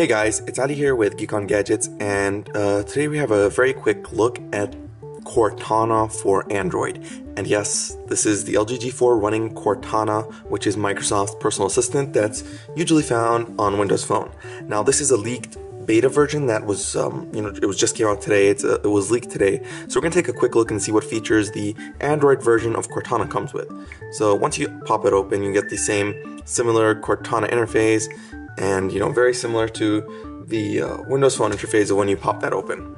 Hey guys, it's Ali here with Geek on Gadgets, and uh, today we have a very quick look at Cortana for Android. And yes, this is the LG G4 running Cortana, which is Microsoft's personal assistant that's usually found on Windows Phone. Now, this is a leaked beta version that was, um, you know, it was just came out today. It's a, it was leaked today. So we're gonna take a quick look and see what features the Android version of Cortana comes with. So once you pop it open, you get the same similar Cortana interface and you know very similar to the uh, Windows Phone interface when you pop that open.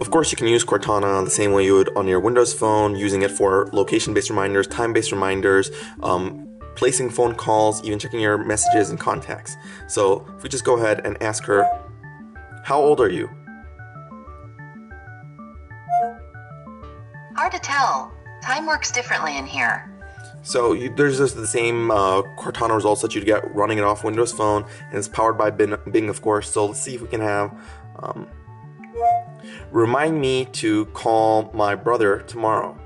Of course, you can use Cortana the same way you would on your Windows Phone, using it for location-based reminders, time-based reminders, um, placing phone calls, even checking your messages and contacts. So if we just go ahead and ask her, how old are you? Hard to tell. Time works differently in here. So you, there's just the same uh, Cortana results that you'd get running it off Windows Phone, and it's powered by Bing, Bing of course. So let's see if we can have. Um, remind me to call my brother tomorrow.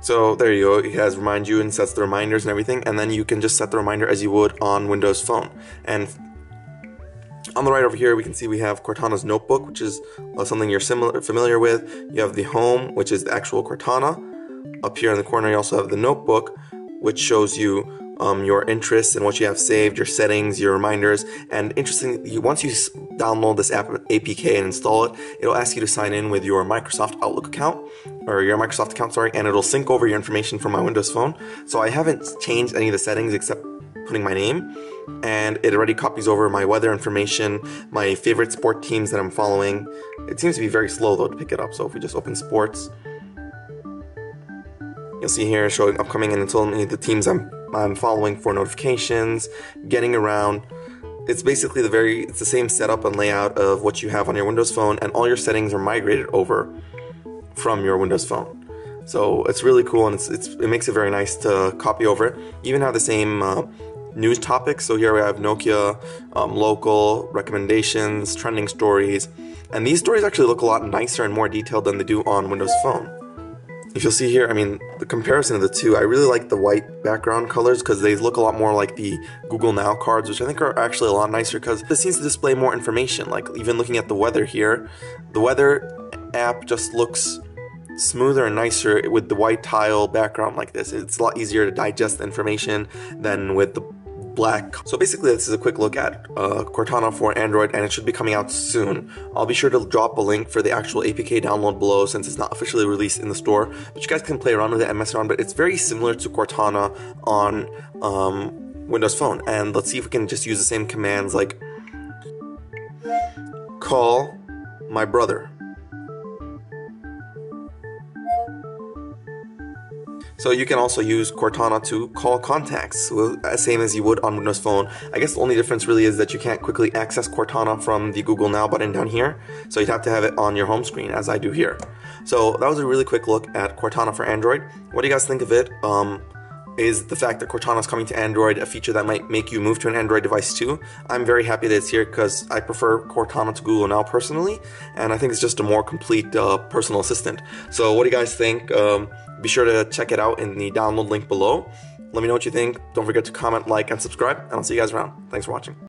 So there you go. It has remind you and sets the reminders and everything, and then you can just set the reminder as you would on Windows Phone. And on the right over here, we can see we have Cortana's notebook, which is uh, something you're similar, familiar with. You have the home, which is the actual Cortana. Up here in the corner, you also have the notebook, which shows you um, your interests and what you have saved, your settings, your reminders. And interestingly, once you download this app APK and install it, it'll ask you to sign in with your Microsoft Outlook account or your Microsoft account, sorry, and it'll sync over your information from my Windows Phone. So I haven't changed any of the settings except putting my name and it already copies over my weather information, my favorite sport teams that I'm following. It seems to be very slow though to pick it up. So if we just open sports, you'll see here showing upcoming and telling me the teams I'm I'm following for notifications, getting around. It's basically the very it's the same setup and layout of what you have on your Windows Phone, and all your settings are migrated over from your Windows Phone. So it's really cool, and it's, it's it makes it very nice to copy over. even have the same uh, news topics. So here we have Nokia, um, local recommendations, trending stories, and these stories actually look a lot nicer and more detailed than they do on Windows Phone. If you'll see here, I mean, the comparison of the two, I really like the white background colors because they look a lot more like the Google Now cards, which I think are actually a lot nicer because this seems to display more information. Like even looking at the weather here, the weather app just looks smoother and nicer with the white tile background like this. It's a lot easier to digest information than with the black. So basically this is a quick look at uh, Cortana for Android and it should be coming out soon. I'll be sure to drop a link for the actual APK download below since it's not officially released in the store, but you guys can play around with it and mess around, but it's very similar to Cortana on um, Windows Phone. And let's see if we can just use the same commands like call my brother. So you can also use Cortana to call contacts, same as you would on Windows Phone. I guess the only difference really is that you can't quickly access Cortana from the Google Now button down here, so you'd have to have it on your home screen, as I do here. So that was a really quick look at Cortana for Android. What do you guys think of it? Um, is the fact that Cortana is coming to Android a feature that might make you move to an Android device too. I'm very happy that it's here because I prefer Cortana to Google Now personally, and I think it's just a more complete uh, personal assistant. So, what do you guys think? Um, be sure to check it out in the download link below. Let me know what you think. Don't forget to comment, like, and subscribe, and I'll see you guys around. Thanks for watching.